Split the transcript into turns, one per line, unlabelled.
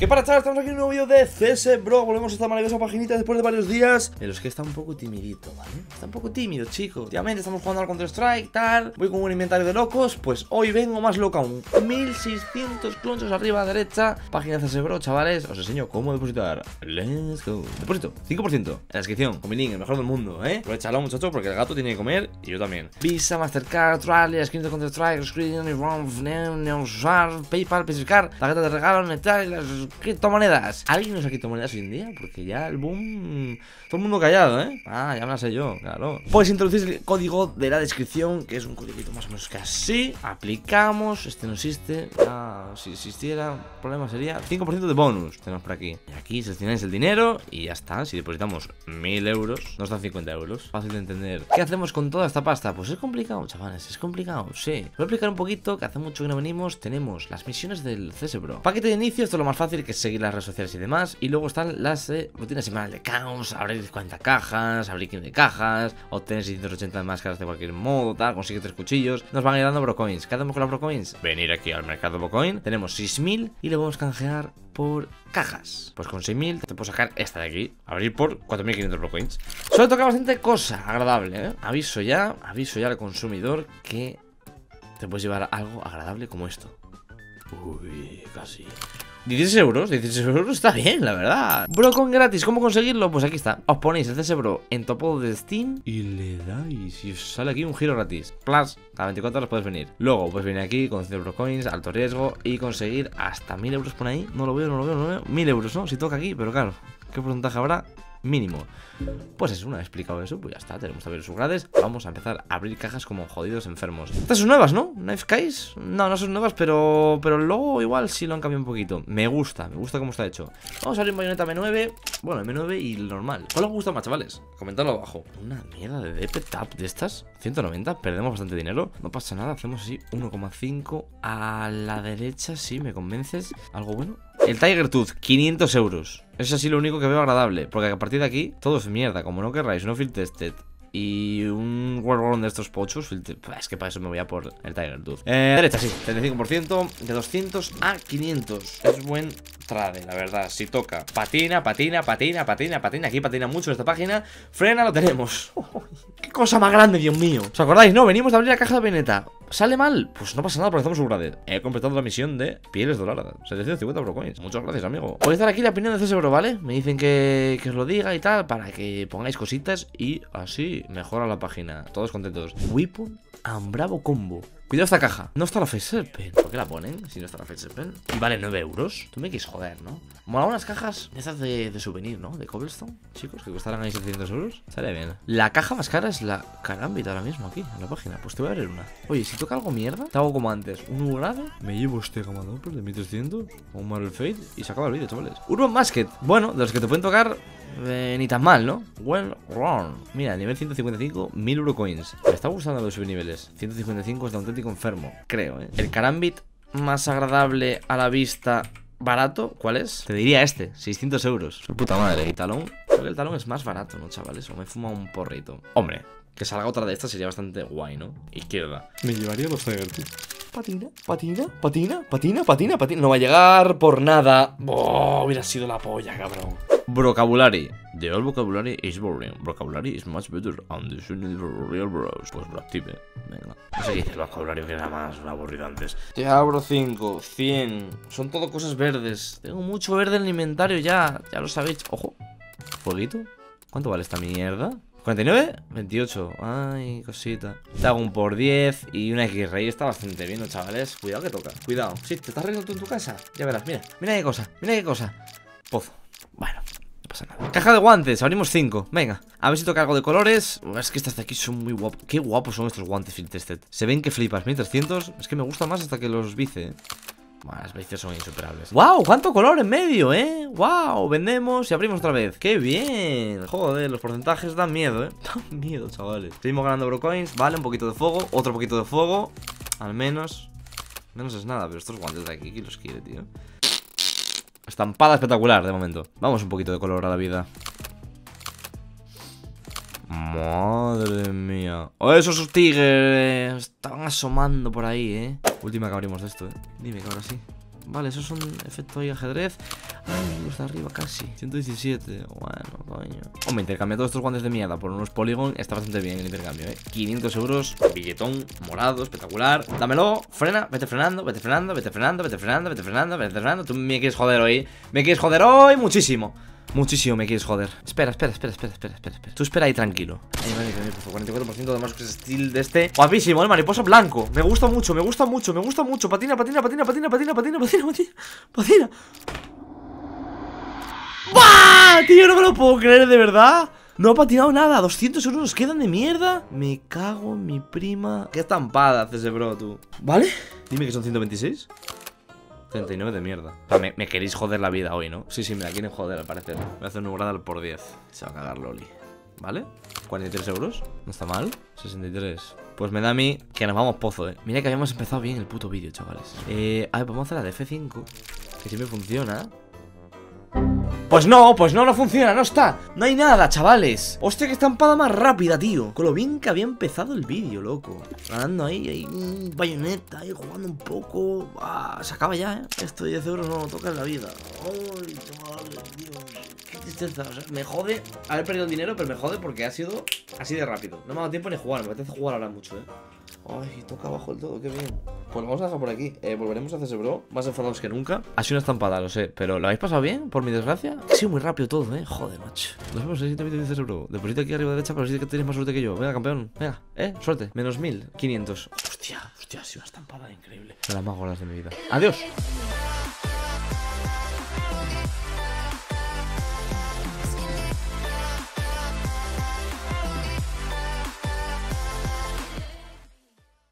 ¿Qué para chavales? Estamos aquí en un nuevo vídeo de CS Bro. Volvemos a esta maravillosa paginita después de varios días. En los que está un poco timidito, ¿vale? Está un poco tímido, chicos Últimamente estamos jugando al Counter-Strike, tal. Voy con un inventario de locos. Pues hoy vengo más loco aún. 1600 clonchos arriba a la derecha. Página de CS Bro, chavales. Os enseño cómo depositar. Let's go. Depósito, 5% En la descripción, con mi link, el mejor del mundo, ¿eh? Aprovechalo, muchachos, porque el gato tiene que comer Y yo también. Visa, Mastercard, Rally, Screen de Counter-Strike Screen, Neusar, Paypal, Paypal, tarjeta de regalo, Netal, criptomonedas. ¿Alguien usa criptomonedas hoy en día? Porque ya el boom. Todo el mundo callado, ¿eh? Ah, ya me la sé yo, claro. Puedes introducir el código de la descripción, que es un código más o menos que así. Aplicamos. Este no existe. Ah, si existiera, el problema sería 5% de bonus. Tenemos por aquí. Y aquí seleccionáis el dinero y ya está. Si depositamos 1000 euros, nos dan 50 euros. Fácil de entender. ¿Qué hacemos con toda esta pasta? Pues es complicado, chavales. Es complicado, sí. Voy a explicar un poquito que hace mucho que no venimos. Tenemos las misiones del CS Bro. Paquete de inicio, esto es lo más fácil que seguir las redes sociales y demás. Y luego están las eh, rutinas semanales de counts, abrir 40 cajas, abrir 15 cajas, obtener 680 de máscaras de cualquier modo, tal, consigue tres cuchillos. Nos van a ir dando brocoins. ¿Qué hacemos con las brocoins? Venir aquí al mercado brocoin. Tenemos 6000 y le podemos canjear por cajas. Pues con 6000 te puedo sacar esta de aquí. Abrir por 4500 brocoins. Solo toca bastante cosa agradable, ¿eh? Aviso ya, aviso ya al consumidor que te puedes llevar algo agradable como esto. Uy, casi. 16 euros, 16 euros está bien, la verdad Brocon gratis, ¿cómo conseguirlo? Pues aquí está Os ponéis el CS Bro en topo de Steam Y le dais y os sale aquí un giro gratis Plus, cada 24 horas puedes venir Luego puedes venir aquí con 100 Brocoins, alto riesgo Y conseguir hasta 1000 euros por ahí No lo veo, no lo veo, no lo veo 1000 euros, ¿no? Si toca aquí, pero claro ¿Qué porcentaje habrá? Mínimo. Pues es una vez explicado eso, pues ya está, tenemos ver sus grades. Vamos a empezar a abrir cajas como jodidos enfermos. Estas son nuevas, ¿no? Knife Skies. No, no son nuevas, pero pero luego igual sí lo han cambiado un poquito. Me gusta, me gusta cómo está hecho. Vamos a abrir bayoneta M9. Bueno, M9 y normal. ¿Cuál os gusta más, chavales? Comentadlo abajo. Una mierda de DP Tap de estas. 190, perdemos bastante dinero. No pasa nada, hacemos así 1,5 a la derecha, sí, me convences. ¿Algo bueno? El Tiger Tooth, 500 euros. Es así lo único que veo agradable. Porque a partir de aquí, todo es mierda. Como no querráis, no field tested y un World de estos pochos. Es que para eso me voy a por el Tiger Tooth. Eh, derecha, sí, 35%. De 200 a 500. Es buen trade, la verdad. Si toca. Patina, patina, patina, patina, patina. Aquí patina mucho esta página. Frena lo tenemos. ¡Qué cosa más grande, Dios mío! ¿Os acordáis? No, venimos de abrir la caja de Veneta. ¿Sale mal? Pues no pasa nada porque hacemos un grade. He completado la misión de pieles doradas. 750 brocoins. Muchas gracias, amigo. Voy a estar aquí la opinión de CS Bro, ¿vale? Me dicen que, que os lo diga y tal para que pongáis cositas y así mejora la página. Todos contentos. Weapon and Bravo Combo. Cuidado esta caja. No está la Face Pen. ¿Por qué la ponen si no está la Face Pen? Y vale 9 euros. Tú me quieres joder, ¿no? Mola unas cajas esas de, de, souvenir, ¿no? De Cobblestone, chicos, que costarán ahí 700 euros. Estaría bien. La caja más cara es la carambita ahora mismo aquí, en la página. Pues te voy a abrir una. Oye, si toca algo mierda, te hago como antes. Un grado. Me llevo este gamador de 1300. Un Marvel Fade. Y se acaba el vídeo, chavales. Urban Basket. Bueno, de los que te pueden tocar eh, ni tan mal, ¿no? Well run. Mira, nivel 155, 1000 Eurocoins. Me está gustando los subniveles. 155 es de auténtico enfermo, creo, ¿eh? El Karambit más agradable a la vista barato, ¿cuál es? Te diría este, 600 euros. Su puta madre. Y talón. Creo que el talón es más barato, ¿no, chavales? O me fuma un porrito. Hombre, que salga otra de estas sería bastante guay, ¿no? Izquierda. Me llevaría los Tiger Patina, patina, patina, patina, patina, patina. No va a llegar por nada. Oh, hubiera sido la polla, cabrón. Vocabulary. The old vocabulary is boring. Vocabulary is much better and the real bros. Pues lo active. Venga. No sé qué dice el vocabulario que era más aburrido antes. Te abro 5, 100. Son todo cosas verdes. Tengo mucho verde en el inventario ya. Ya lo sabéis. Ojo. Fueguito. ¿Cuánto vale esta mierda? 49, 28. Ay, cosita. Te hago un por 10 y una X-Ray. Está bastante bien, chavales. Cuidado que toca. Cuidado. Sí, te estás riendo tú en tu casa. Ya verás, mira. Mira qué cosa. Mira qué cosa. Pozo. Bueno. Caja de guantes, abrimos 5. Venga, a ver si toca algo de colores. Es que estas de aquí son muy guapos. Qué guapos son estos guantes Field Se ven que flipas. 1300. Es que me gusta más hasta que los vice. Bueno, las bestias son insuperables ¡Wow! ¡Cuánto color en medio, eh! ¡Wow! Vendemos y abrimos otra vez ¡Qué bien! Joder, los porcentajes dan miedo, eh Dan miedo, chavales Seguimos ganando brocoins Vale, un poquito de fuego Otro poquito de fuego Al menos Menos es nada Pero estos guantes de aquí ¿Quién los quiere, tío? Estampada espectacular, de momento. Vamos un poquito de color a la vida. Madre mía. Oh, esos tigres Estaban asomando por ahí, eh Última que abrimos de esto, eh Dime que ahora sí. Vale, esos son efecto y ajedrez Ay, está arriba casi. 117. Bueno, coño. Hombre, intercambia todos estos guantes de mierda por unos Polygon. Está bastante bien el intercambio, ¿eh? 500 euros. Billetón morado, espectacular. Dámelo. Frena. Vete frenando, vete frenando, vete frenando, vete frenando, vete frenando, vete frenando. Tú me quieres joder hoy. Me quieres joder hoy muchísimo. Muchísimo me quieres joder. Espera, espera, espera, espera, espera, espera. espera. Tú espera ahí tranquilo. Ahí, vale, vale, 44% de más que steel de este. Guapísimo, el mariposa blanco. Me gusta mucho, me gusta mucho, me gusta mucho. Patina, patina, patina, patina, patina, patina, patina, patina. Patina. ¡Bah! Tío, no me lo puedo creer, de verdad. No ha patinado nada, 200 euros nos quedan de mierda Me cago en mi prima Qué estampada hace ese bro, tú ¿Vale? Dime que son 126 39 de mierda. O sea, me, queréis joder la vida hoy, ¿no? Sí, sí, me la quieren joder al parecer. Me hace un grado por 10. Se va a cagar Loli. ¿Vale? 43 euros. No está mal. 63. Pues me da a mí que nos vamos pozo, eh. Mira que habíamos empezado bien el puto vídeo, chavales. Eh, a ver, vamos a hacer la de F5. Que siempre funciona. Pues no, pues no, no funciona, no está. No hay nada, chavales. Hostia, que estampada más rápida, tío. Con lo bien que había empezado el vídeo, loco. Ganando ahí, ahí, un bayoneta Ahí jugando un poco. Se acaba ya, ¿eh? Esto de 10 euros no lo toca en la vida. Ay, chavales, Dios. Qué tristeza, o sea, me jode. Haber perdido el dinero Pero me jode porque ha sido así de rápido. No me ha dado tiempo ni jugar, me apetece jugar ahora mucho, ¿eh? Ay, toca abajo el todo, qué bien. Pues vamos a dejar por aquí. Eh, volveremos a hacerse bro, más enfadados que nunca. Ha sido una estampada, lo sé, pero ¿lo habéis pasado bien? Por mi desgracia. Ha sido muy rápido todo, eh. Joder, macho. Nos vemos en el siguiente vídeo de bro. Deposita aquí arriba a derecha, pero sí que tienes más suerte que yo. Venga, campeón. Venga, eh, suerte. Menos mil, 500. Hostia, hostia, ha sido una estampada increíble. De las más gordas de mi vida. Adiós.